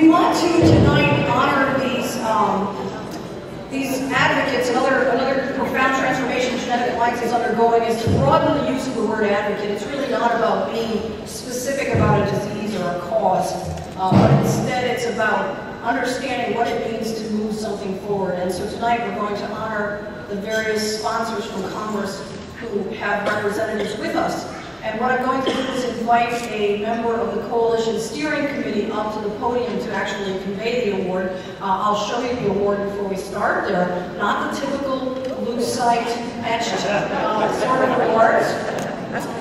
we want to tonight honor these um, these advocates. Another another profound transformation genetic alliance is undergoing is to broaden the use of the word advocate. It's really not about being specific about a disease or a cause, uh, but instead it's about understanding what it means to move something forward. And so tonight we're going to honor the various sponsors from Congress who have representatives with us. And what I'm going to do is invite a member of the Coalition Steering Committee up to the podium to actually convey the award. Uh, I'll show you the award before we start. They're not the typical lucite etched uh, sort of awards,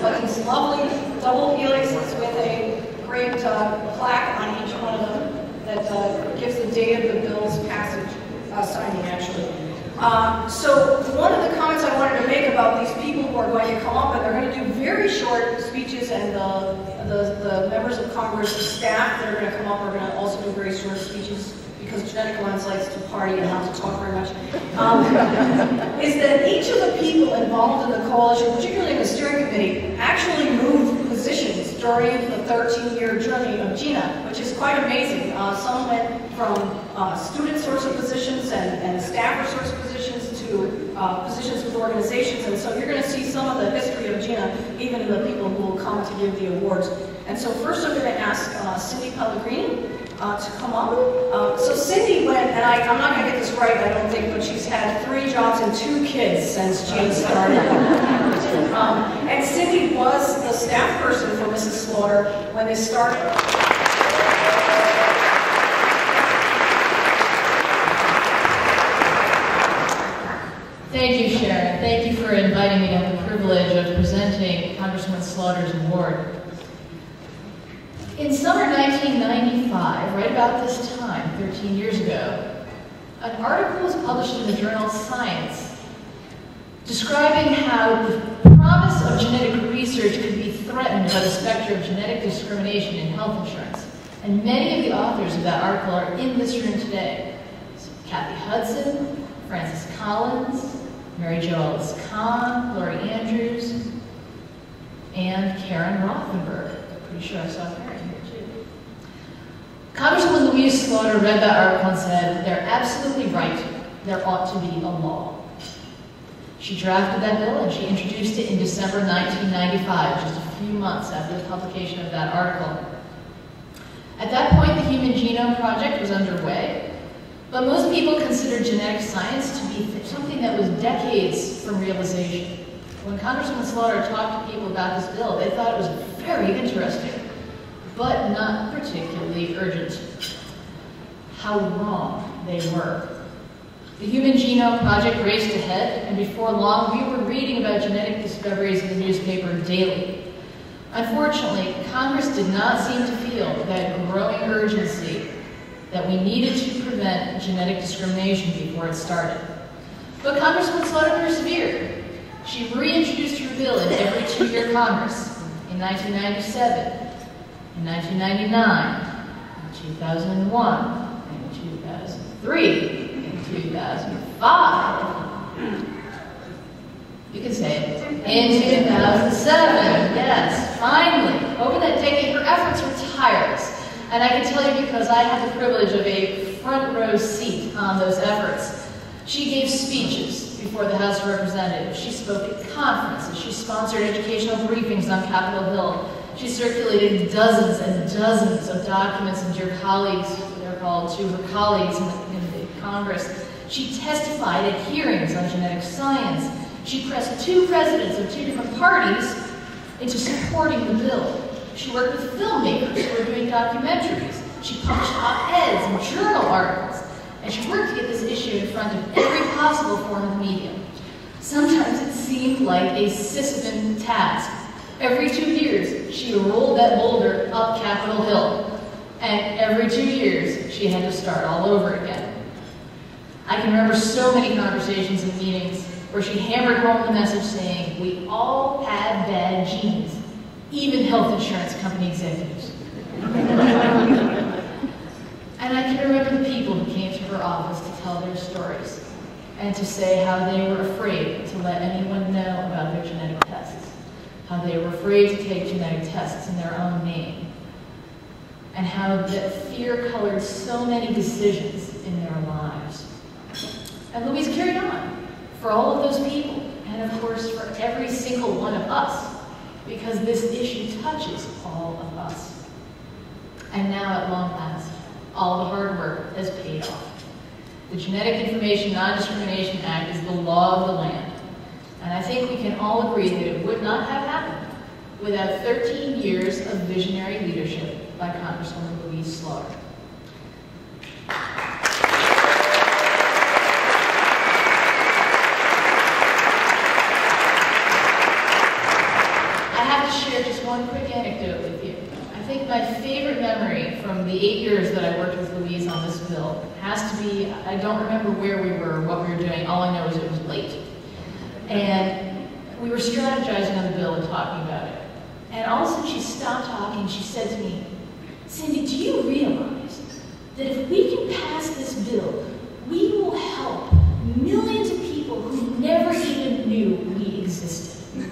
but these lovely double helixes with a great uh, plaque on each one of them that uh, gives the date of the bill's passage, uh, signing actually. Uh, so one of the comments I wanted to make about these people who are going to come up, and they're going to do very short speeches, and the, the, the members of Congress, the staff that are going to come up are going to also do very short speeches because Genetic Alliance likes to party and not to talk very much, um, is that each of the people involved in the coalition, particularly in the steering committee, actually moved positions during the 13-year journey of GINA, which is quite amazing. Uh, some went from uh, student sorts of positions and, and staffer positions to uh, positions with organizations. And so you're going to see some of the history of GINA, even in the people who will come to give the awards. And so first I'm going to ask uh, Cindy Pellegrini uh, to come up. Uh, so Cindy went, and I, am not going to get this right, I don't think, but she's had three jobs and two kids since GINA started. um, and Cindy was the staff person for Mrs. Slaughter when they started. Thank you, Sharon. Thank you for inviting me to have the privilege of presenting Congressman Slaughter's award. Summer 1995, right about this time, 13 years ago, an article was published in the journal Science describing how the promise of genetic research could be threatened by the specter of genetic discrimination in health insurance. And many of the authors of that article are in this room today. So Kathy Hudson, Francis Collins, Mary Jo Ellis Kahn, Lori Andrews, and Karen Rothenberg. Pretty sure I saw too. Congresswoman Louise Slaughter read that article and said, they're absolutely right. There ought to be a law. She drafted that bill and she introduced it in December 1995, just a few months after the publication of that article. At that point, the Human Genome Project was underway, but most people considered genetic science to be something that was decades from realization. When Congressman Slaughter talked to people about this bill, they thought it was very interesting, but not particularly urgent. How wrong they were. The Human Genome Project raced ahead, and before long, we were reading about genetic discoveries in the newspaper daily. Unfortunately, Congress did not seem to feel that growing urgency that we needed to prevent genetic discrimination before it started. But Congresswoman Slaughter persevered. She reintroduced her bill in every two-year Congress in 1997, in 1999, in 2001, in 2003, in 2005. You can say it. In 2007, yes, finally. Over that decade, her efforts were tireless. And I can tell you because I had the privilege of a front row seat on those efforts. She gave speeches before the House of Representatives. She spoke at conferences. She sponsored educational briefings on Capitol Hill. She circulated dozens and dozens of documents and dear colleagues, they're called, to her colleagues in the, in the Congress. She testified at hearings on genetic science. She pressed two presidents of two different parties into supporting the bill. She worked with filmmakers who were doing documentaries. She published op-eds and journal articles. And she worked to get this issue in front of every possible form of media. Sometimes it seemed like a Sisyphean task. Every two years, she rolled that boulder up Capitol Hill. And every two years, she had to start all over again. I can remember so many conversations and meetings where she hammered home the message saying, we all had bad genes, even health insurance company executives. and I can remember the people who came to her office to tell their stories and to say how they were afraid to let anyone know about their genetic tests, how they were afraid to take genetic tests in their own name. and how that fear colored so many decisions in their lives. And Louise carried on for all of those people, and of course for every single one of us, because this issue touches all of us. And now at long last, all the hard work has paid off. The Genetic Information Non-Discrimination Act is the law of the land. And I think we can all agree that it would not have happened without 13 years of visionary leadership by Congresswoman Louise Slaughter. I have to share just one quick anecdote with you. I think my favorite memory from the eight years that I worked with Louise on this bill has to be, I don't remember where we were, what we were doing, all I know is it was late. And we were strategizing on the bill and talking about it. And all of a sudden she stopped talking she said to me, Cindy, do you realize that if we can pass this bill, we will help millions of people who never even knew we existed?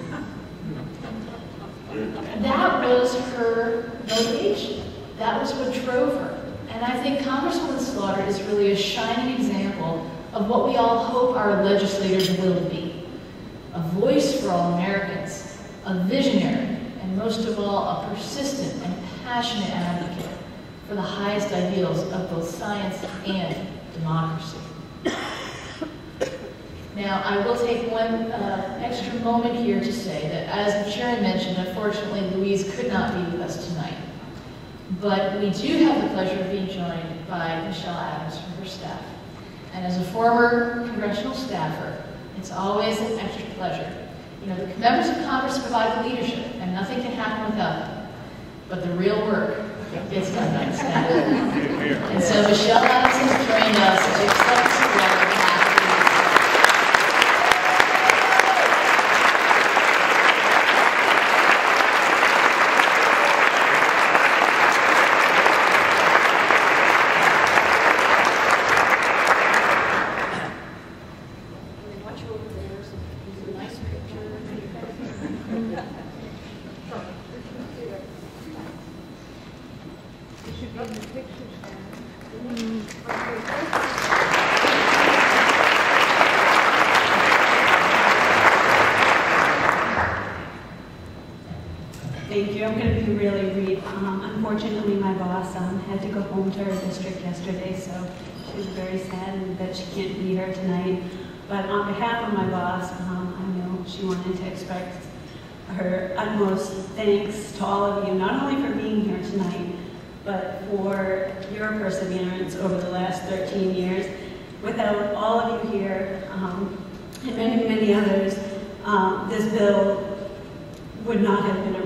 That was her motivation. That was what drove her. And I think Congresswoman Slaughter is really a shining example of what we all hope our legislators will be. Voice for all Americans, a visionary, and most of all, a persistent and passionate advocate for the highest ideals of both science and democracy. Now, I will take one uh, extra moment here to say that, as the mentioned, unfortunately, Louise could not be with us tonight. But we do have the pleasure of being joined by Michelle Adams from her staff. And as a former congressional staffer, it's always an extra pleasure. You know, the members of Congress provide the leadership, and nothing can happen without them. But the real work gets done by the staff. And so Michelle Adams has joined us to accept support on behalf of the Watch you over there, so there's a nice picture. Thank you. I'm going to be really brief. Um, unfortunately, my boss um, had to go home to her district yesterday, so she's very sad that she can't be here tonight. But on behalf of my boss, um, I know she wanted to express her utmost thanks to all of you, not only for being here tonight, but for your perseverance over the last 13 years. Without all of you here, um, and many, many others, um, this bill would not have been.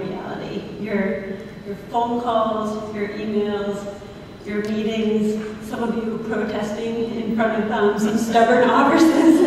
Your, your phone calls, your emails, your meetings, some of you protesting in front of um, some stubborn offices,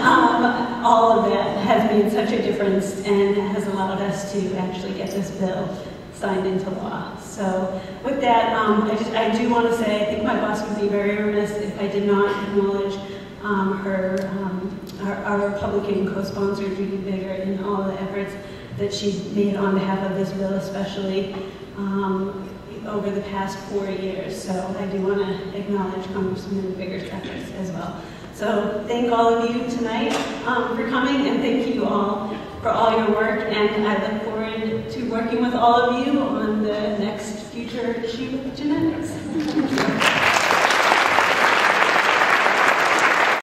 um, all of that has made such a difference and has allowed us to actually get this bill signed into law. So with that, um, I, just, I do want to say I think my boss would be very remiss if I did not acknowledge um, her, um, our, our Republican co-sponsor, Judy Biggert, in all the efforts that she's made on behalf of this bill, especially um, over the past four years. So I do want to acknowledge Congresswoman Biggert's efforts as well. So thank all of you tonight um, for coming, and thank you all for all your work. And I look forward to working with all of you on the next future issue of genetics.